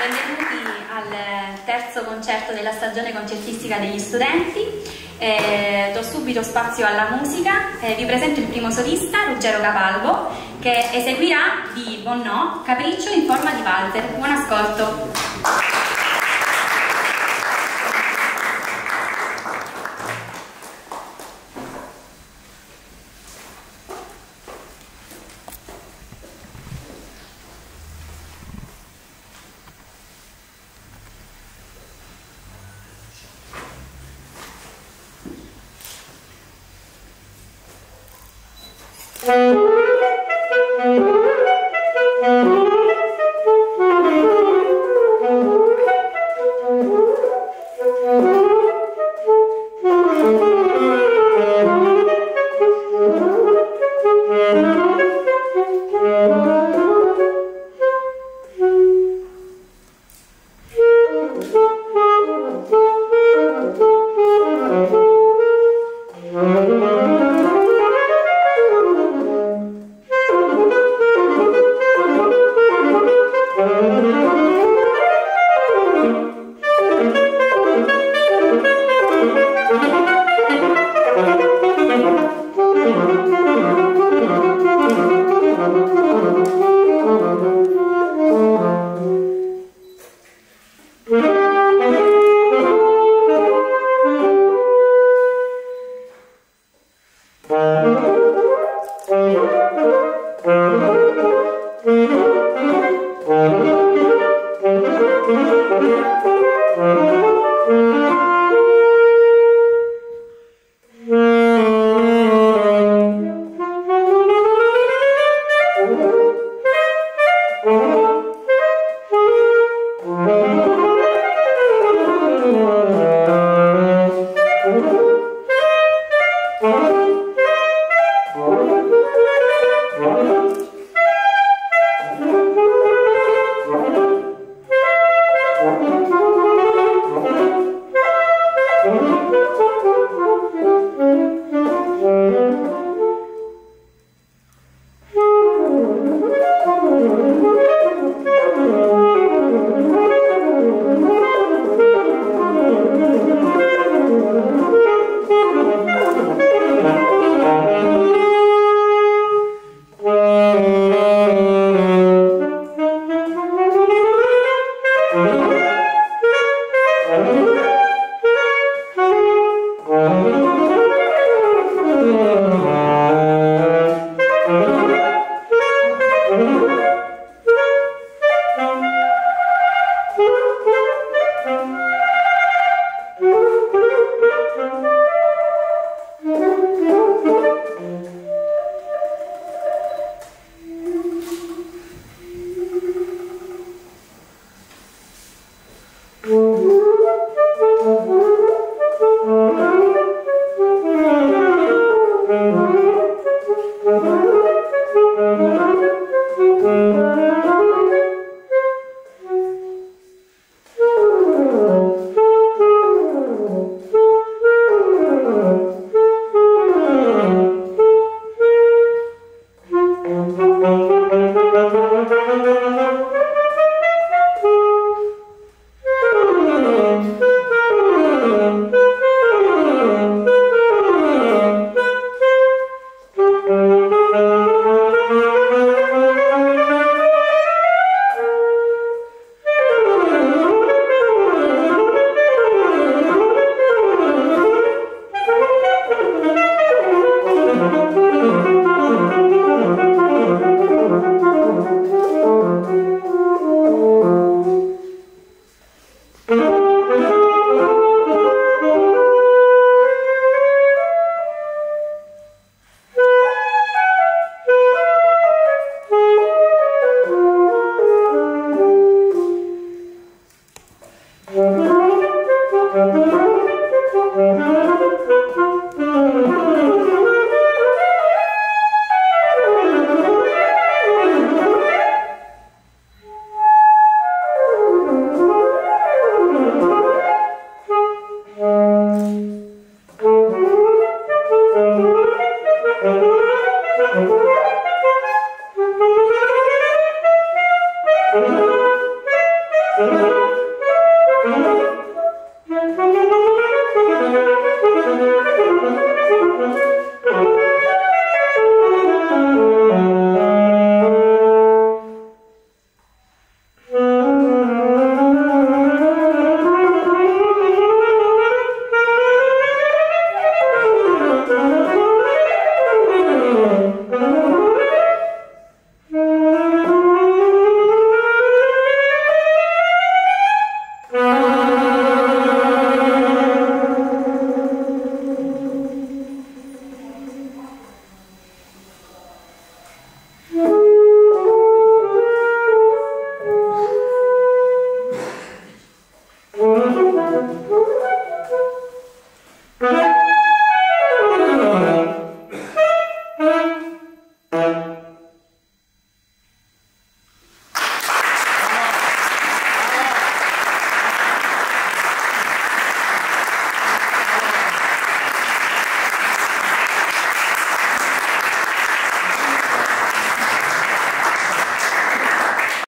benvenuti al terzo concerto della stagione concertistica degli studenti. Eh, do subito spazio alla musica. Eh, vi presento il primo solista, Ruggero Capalbo, che eseguirà di Bonnò Capriccio in forma di valzer. Buon ascolto.